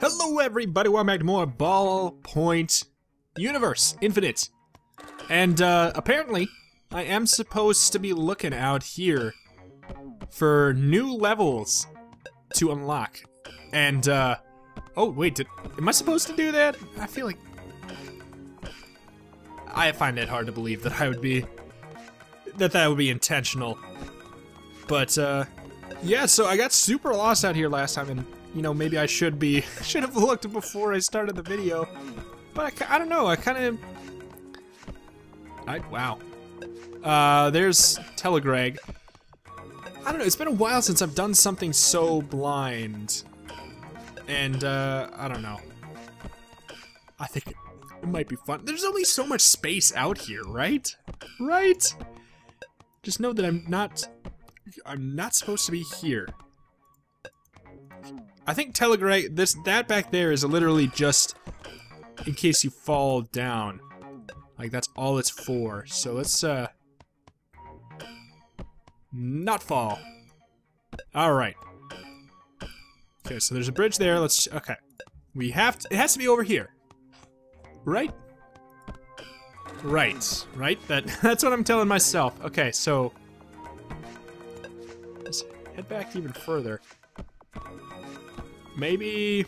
Hello everybody, welcome back to more Ballpoint Universe Infinite. And uh, apparently, I am supposed to be looking out here for new levels to unlock. And, uh, oh wait, did, am I supposed to do that? I feel like... I find it hard to believe that I would be, that that would be intentional. But, uh, yeah, so I got super lost out here last time and you know, maybe I should be, should have looked before I started the video. But I, I don't know, I kind of, I, wow. Uh, there's Telegreg. I don't know, it's been a while since I've done something so blind. And, uh, I don't know. I think it, it might be fun. There's only so much space out here, right? Right? Just know that I'm not, I'm not supposed to be here. I think Telegreg, this that back there is literally just in case you fall down. Like that's all it's for. So let's uh not fall. All right. Okay, so there's a bridge there. Let's okay. We have to, it has to be over here. Right? Right. Right? That that's what I'm telling myself. Okay, so let's head back even further. Maybe...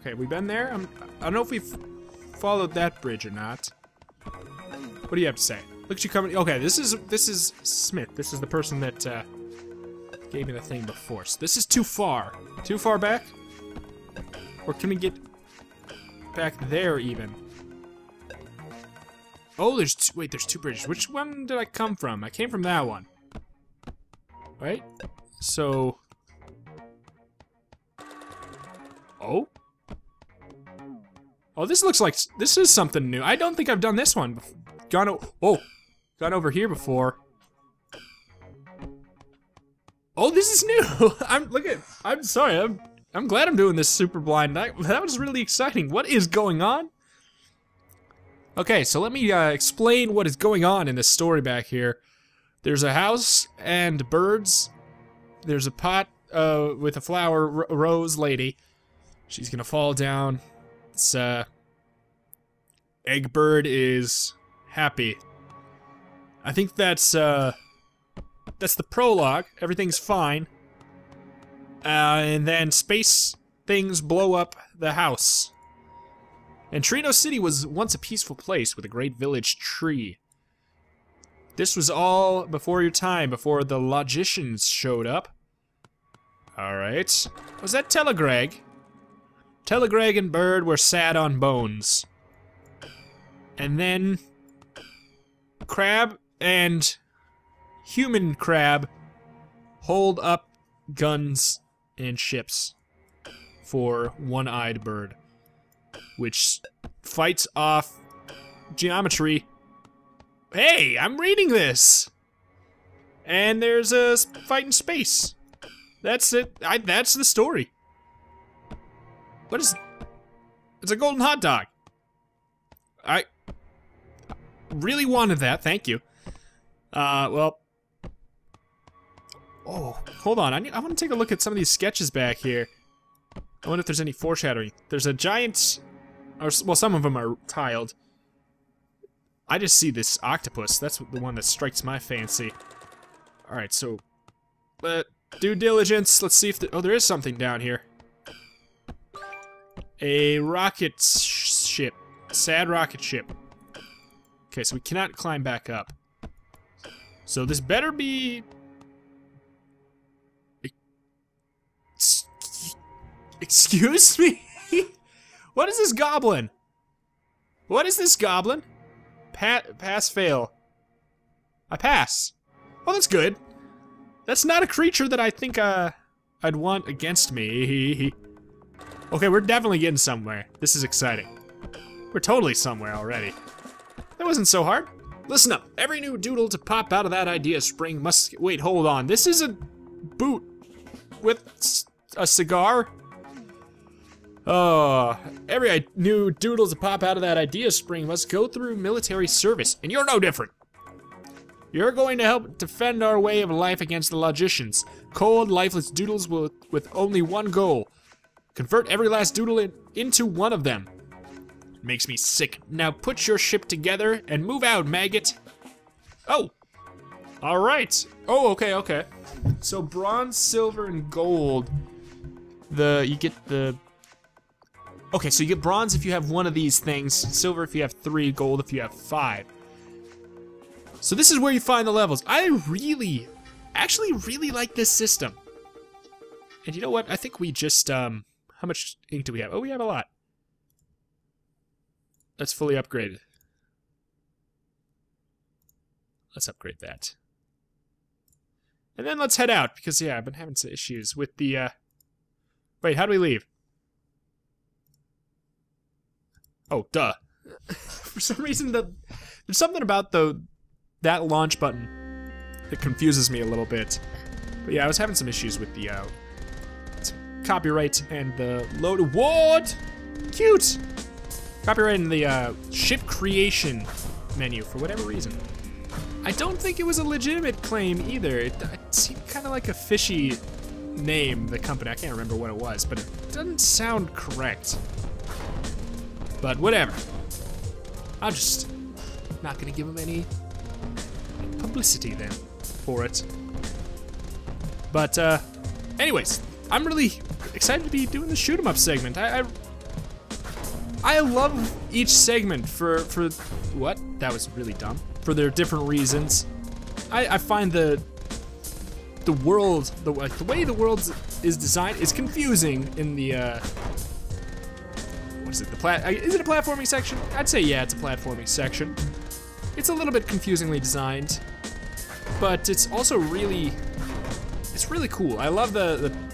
Okay, we've been there? I'm, I don't know if we've followed that bridge or not. What do you have to say? Look at you coming. Okay, this is this is Smith. This is the person that uh, gave me the thing before. So this is too far. Too far back? Or can we get back there even? Oh, there's two, wait, there's two bridges. Which one did I come from? I came from that one. Right? So Oh? This looks like, this is something new. I don't think I've done this one. Before. Gone, oh, gone over here before. Oh, this is new. I'm, look at, I'm sorry, I'm, I'm glad I'm doing this super blind. I, that was really exciting. What is going on? Okay, so let me uh, explain what is going on in this story back here. There's a house and birds. There's a pot uh, with a flower rose lady. She's gonna fall down. This uh, Eggbird is happy. I think that's uh, that's the prologue. Everything's fine. Uh, and then space things blow up the house. And Trino City was once a peaceful place with a great village tree. This was all before your time, before the logicians showed up. Alright. Was that Telegreg? Telegreg and Bird were sad on bones. And then Crab and Human Crab hold up guns and ships for One-Eyed Bird, which fights off geometry. Hey, I'm reading this! And there's a fight in space. That's it. I, that's the story. What is... It's a golden hot dog. I really wanted that, thank you. Uh, well... Oh, hold on, I, need, I want to take a look at some of these sketches back here. I wonder if there's any foreshadowing. There's a giant... Or, well, some of them are tiled. I just see this octopus. That's the one that strikes my fancy. Alright, so... Uh, due diligence. Let's see if... The, oh, there is something down here. A rocket ship. A Sad rocket ship. Okay, so we cannot climb back up. So this better be... Excuse me? what is this goblin? What is this goblin? Pa pass fail. I pass. Oh, that's good. That's not a creature that I think uh, I'd want against me. Okay, we're definitely getting somewhere. This is exciting. We're totally somewhere already. That wasn't so hard. Listen up, every new doodle to pop out of that idea spring must- wait, hold on. This is a boot with a cigar? Oh, every new doodle to pop out of that idea spring must go through military service, and you're no different. You're going to help defend our way of life against the logicians. Cold, lifeless doodles with, with only one goal, Convert every last doodle in, into one of them. Makes me sick. Now put your ship together and move out, maggot. Oh. All right. Oh, okay, okay. So bronze, silver, and gold. The you get the. Okay, so you get bronze if you have one of these things, silver if you have three, gold if you have five. So this is where you find the levels. I really, actually really like this system. And you know what? I think we just, um, how much ink do we have? Oh, we have a lot. Let's fully upgrade. Let's upgrade that. And then let's head out, because yeah, I've been having some issues with the, uh... Wait, how do we leave? Oh, duh. For some reason, the there's something about the that launch button that confuses me a little bit. But yeah, I was having some issues with the uh, copyright and the load award. Cute. Copyright in the uh, ship creation menu for whatever reason. I don't think it was a legitimate claim either. It, it seemed kind of like a fishy name, the company. I can't remember what it was, but it doesn't sound correct. But whatever. I'm just not gonna give them any publicity then for it. But uh, anyways, I'm really excited to be doing the shoot 'em up segment. I, I I love each segment for for what? That was really dumb. For their different reasons. I, I find the the world, the like the way the world is designed is confusing in the uh, what is it? The plat? Uh, is it a platforming section? I'd say yeah, it's a platforming section. It's a little bit confusingly designed, but it's also really, it's really cool. I love the the.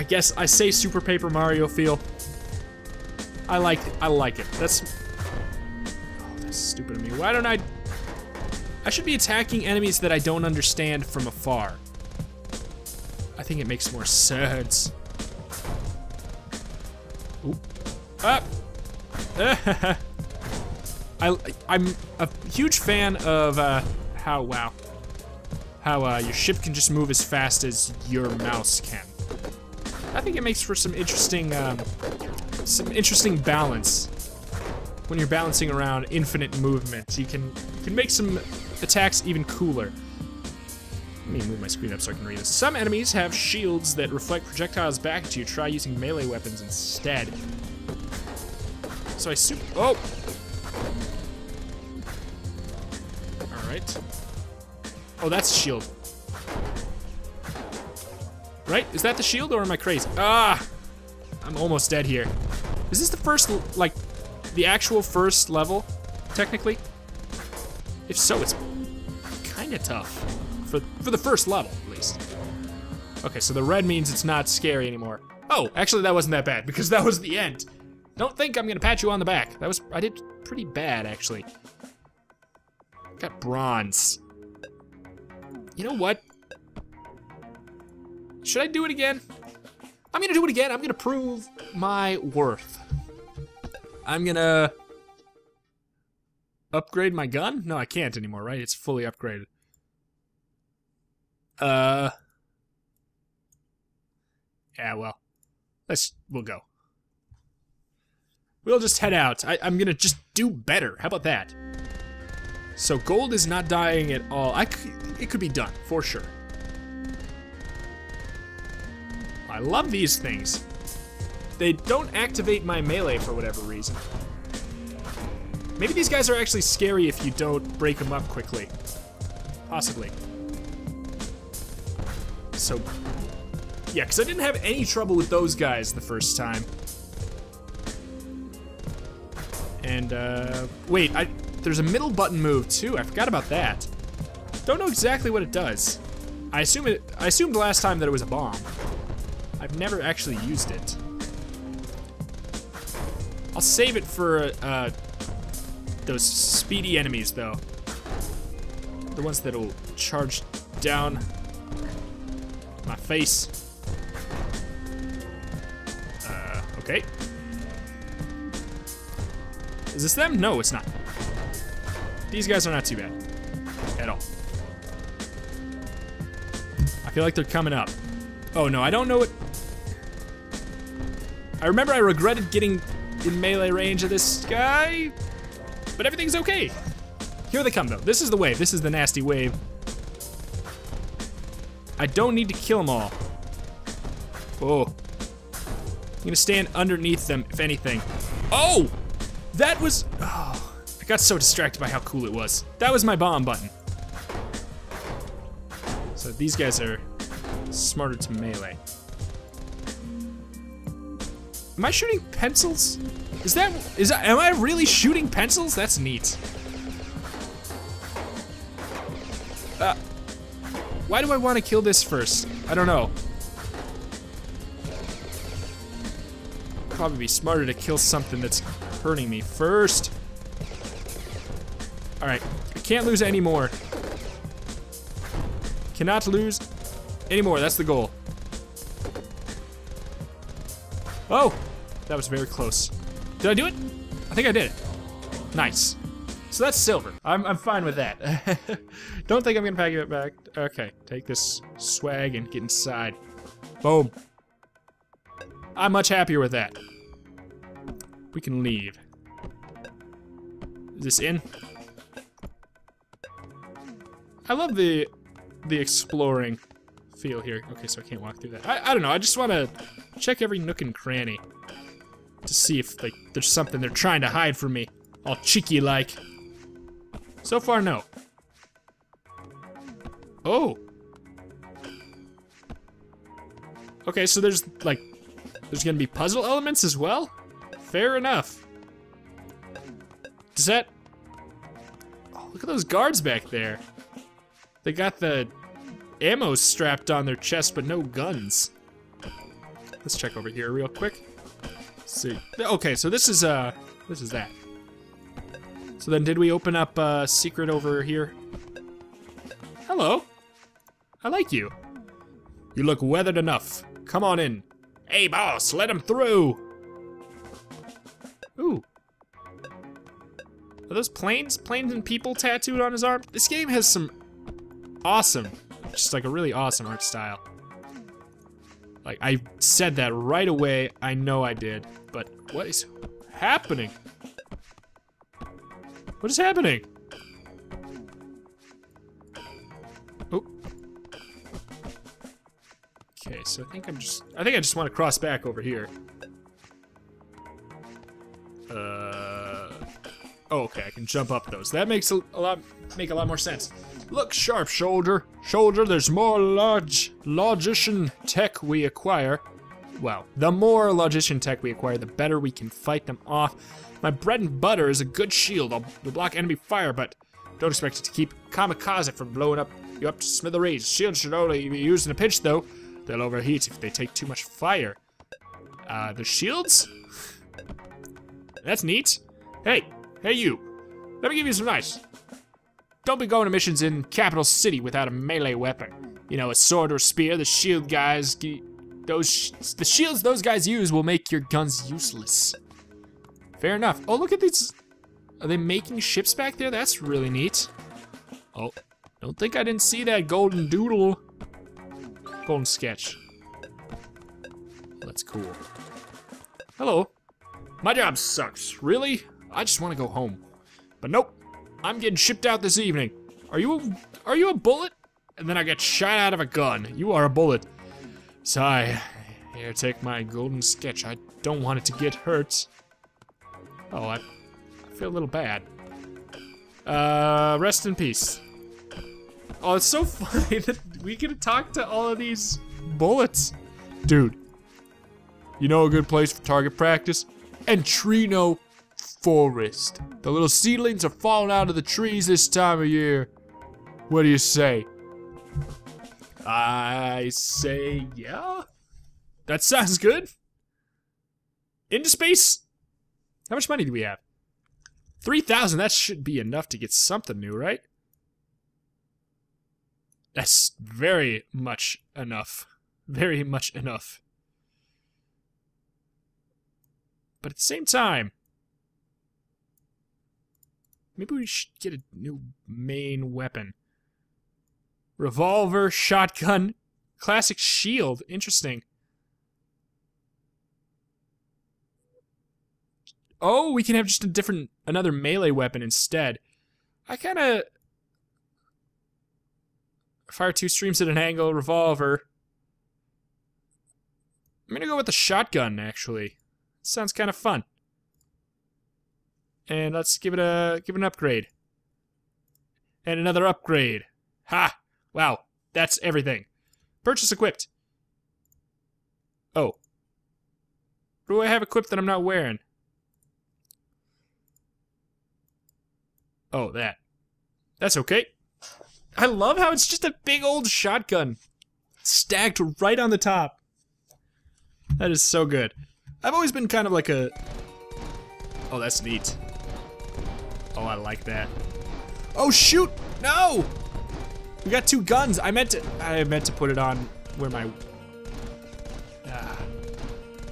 I guess I say Super Paper Mario feel. I like I like it. That's oh, that's stupid of me. Why don't I? I should be attacking enemies that I don't understand from afar. I think it makes more sense. Oop. Ah! I, I'm a huge fan of uh, how, wow, how uh, your ship can just move as fast as your mouse can. I think it makes for some interesting um, some interesting balance when you're balancing around infinite movement. You can can make some attacks even cooler. Let me move my screen up so I can read this. Some enemies have shields that reflect projectiles back at you. Try using melee weapons instead. So I super. Oh! Alright. Oh, that's a shield. Right? Is that the shield or am I crazy? Ah! I'm almost dead here. Is this the first, like, the actual first level, technically? If so, it's kind of tough. For, for the first level, at least. Okay, so the red means it's not scary anymore. Oh, actually that wasn't that bad, because that was the end. Don't think I'm gonna pat you on the back. That was, I did pretty bad, actually. Got bronze. You know what? Should I do it again? I'm gonna do it again. I'm gonna prove my worth. I'm gonna upgrade my gun? No, I can't anymore, right? It's fully upgraded. Uh. Yeah, well. Let's, we'll go. We'll just head out. I, I'm gonna just do better. How about that? So gold is not dying at all. I it could be done, for sure. I love these things. They don't activate my melee for whatever reason. Maybe these guys are actually scary if you don't break them up quickly. Possibly. So, yeah, because I didn't have any trouble with those guys the first time. And, uh, wait, I, there's a middle button move too. I forgot about that. Don't know exactly what it does. I assume it, I assumed last time that it was a bomb. I've never actually used it. I'll save it for uh, those speedy enemies, though. The ones that'll charge down my face. Uh, okay. Is this them? No, it's not. These guys are not too bad. At all. I feel like they're coming up. Oh no, I don't know what... I remember I regretted getting in melee range of this guy, but everything's okay. Here they come though. This is the wave. This is the nasty wave. I don't need to kill them all. Oh. I'm gonna stand underneath them, if anything. Oh! That was, oh. I got so distracted by how cool it was. That was my bomb button. So these guys are smarter to melee. Am I shooting pencils? Is that, is that, am I really shooting pencils? That's neat. Uh, why do I want to kill this first? I don't know. Probably be smarter to kill something that's hurting me first. Alright, I can't lose any more. Cannot lose anymore, that's the goal. Oh! That was very close. Did I do it? I think I did it. Nice. So that's silver. I'm, I'm fine with that. Don't think I'm gonna pack it back. Okay, take this swag and get inside. Boom. I'm much happier with that. We can leave. Is this in? I love the the exploring feel here. Okay, so I can't walk through that. I, I don't know, I just want to check every nook and cranny to see if like there's something they're trying to hide from me. All cheeky like. So far, no. Oh. Okay, so there's like, there's gonna be puzzle elements as well? Fair enough. Does that, oh, look at those guards back there. They got the ammo strapped on their chest, but no guns. Let's check over here real quick. See. Okay, so this is, uh, this is that. So then did we open up a uh, secret over here? Hello. I like you. You look weathered enough. Come on in. Hey boss, let him through. Ooh. Are those planes? Planes and people tattooed on his arm? This game has some awesome, just like a really awesome art style. Like, I said that right away. I know I did. What is happening? What is happening? Oh. Okay, so I think I'm just, I think I just want to cross back over here. Uh, oh, okay, I can jump up those. That makes a, a lot, make a lot more sense. Look sharp, shoulder. Shoulder, there's more large, logician tech we acquire. Well, the more logician tech we acquire, the better we can fight them off. My bread and butter is a good shield. I'll block enemy fire, but don't expect it to keep kamikaze from blowing up you up to smithereens. Shields should only be used in a pinch, though. They'll overheat if they take too much fire. Uh, the shields? That's neat. Hey, hey you. Let me give you some advice. Don't be going to missions in Capital City without a melee weapon. You know, a sword or spear. The shield guys, those the shields those guys use will make your guns useless. Fair enough. Oh, look at these. Are they making ships back there? That's really neat. Oh, don't think I didn't see that golden doodle. Golden sketch. That's cool. Hello. My job sucks. Really? I just want to go home. But nope. I'm getting shipped out this evening. Are you a, are you a bullet? And then I get shot out of a gun. You are a bullet. Sigh. Here, take my golden sketch. I don't want it to get hurt. Oh, I, I feel a little bad. Uh, rest in peace. Oh, it's so funny that we get to talk to all of these bullets. Dude, you know a good place for target practice? Entrino Forest. The little seedlings are falling out of the trees this time of year. What do you say? I say, yeah. That sounds good. Into space? How much money do we have? 3,000, that should be enough to get something new, right? That's very much enough. Very much enough. But at the same time, maybe we should get a new main weapon. Revolver, shotgun, classic shield. Interesting. Oh, we can have just a different, another melee weapon instead. I kind of... Fire two streams at an angle, revolver. I'm gonna go with the shotgun, actually. Sounds kind of fun. And let's give it a give it an upgrade. And another upgrade. Ha! Wow, that's everything. Purchase equipped. Oh. What do I have equipped that I'm not wearing? Oh, that. That's okay. I love how it's just a big old shotgun. Stacked right on the top. That is so good. I've always been kind of like a... Oh, that's neat. Oh, I like that. Oh, shoot! No! We got two guns. I meant to... I meant to put it on where my... Ah.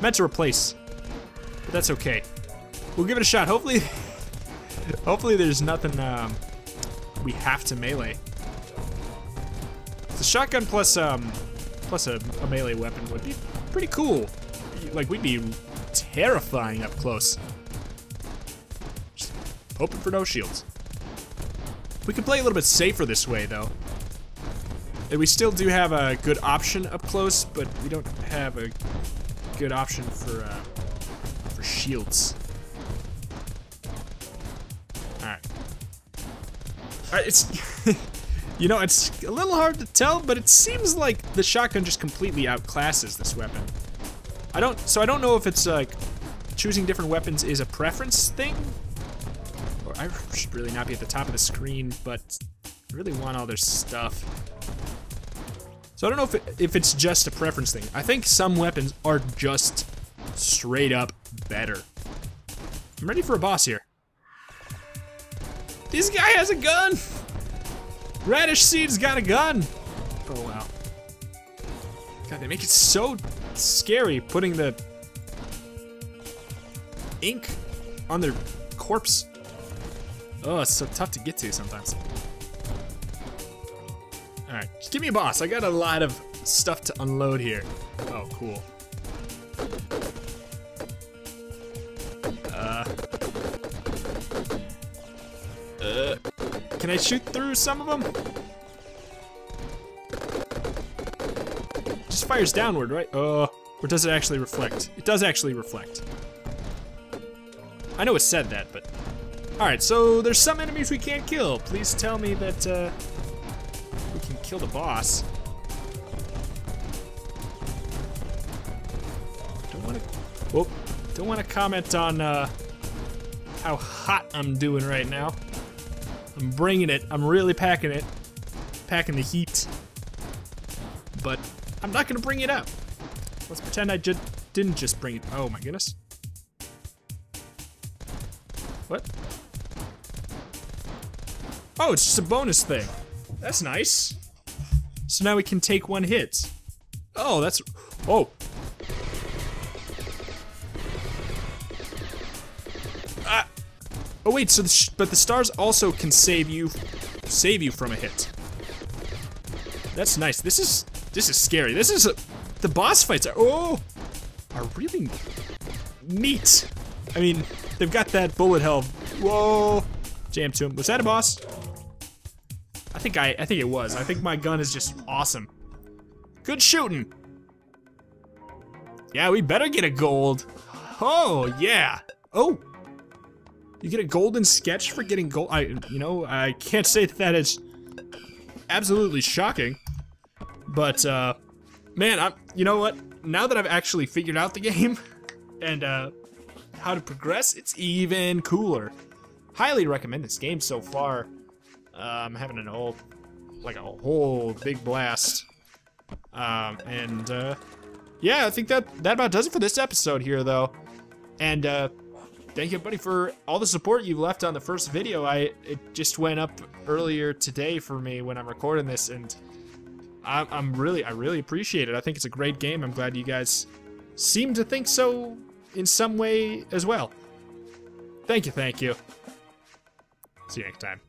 Meant to replace. But that's okay. We'll give it a shot. Hopefully... hopefully there's nothing um, we have to melee. The shotgun plus um plus a, a melee weapon would be pretty cool. Like we'd be terrifying up close. Just hoping for no shields. We can play a little bit safer this way though. And we still do have a good option up close, but we don't have a good option for uh, for shields. All right. All right, it's You know, it's a little hard to tell, but it seems like the shotgun just completely outclasses this weapon. I don't, so I don't know if it's like, choosing different weapons is a preference thing, or I should really not be at the top of the screen, but I really want all their stuff. So I don't know if, it, if it's just a preference thing. I think some weapons are just straight up better. I'm ready for a boss here. This guy has a gun! Radish Seed's got a gun! Oh, wow. God, they make it so scary putting the ink on their corpse. Oh, it's so tough to get to sometimes. Alright, just give me a boss. I got a lot of stuff to unload here. Oh, cool. Uh. Uh. Can I shoot through some of them? Just fires downward, right? Uh, or does it actually reflect? It does actually reflect. I know it said that, but... Alright, so there's some enemies we can't kill. Please tell me that, uh, kill the boss. Don't want to... Oh, don't want to comment on, uh, how hot I'm doing right now. I'm bringing it. I'm really packing it. Packing the heat. But I'm not gonna bring it up. Let's pretend I just didn't just bring it. Oh my goodness. What? Oh, it's just a bonus thing. That's nice. So now we can take one hit. Oh, that's... Oh. Ah. Oh wait, so the but the stars also can save you, save you from a hit. That's nice. This is this is scary. This is a, the boss fights are oh are really neat. I mean, they've got that bullet hell. Whoa, jam to him. Was that a boss? I think I I think it was. I think my gun is just awesome. Good shooting. Yeah, we better get a gold. Oh yeah. Oh. You get a golden sketch for getting gold. I, you know, I can't say that is absolutely shocking, but uh, man, I'm. You know what? Now that I've actually figured out the game and uh, how to progress, it's even cooler. Highly recommend this game so far. Uh, I'm having an old, like a whole big blast. Um, and uh, yeah, I think that that about does it for this episode here, though. And uh, thank you buddy, for all the support you've left on the first video. I it just went up earlier today for me when I'm recording this, and I'm, I'm really I really appreciate it. I think it's a great game. I'm glad you guys seem to think so in some way as well. Thank you, thank you. See you next time.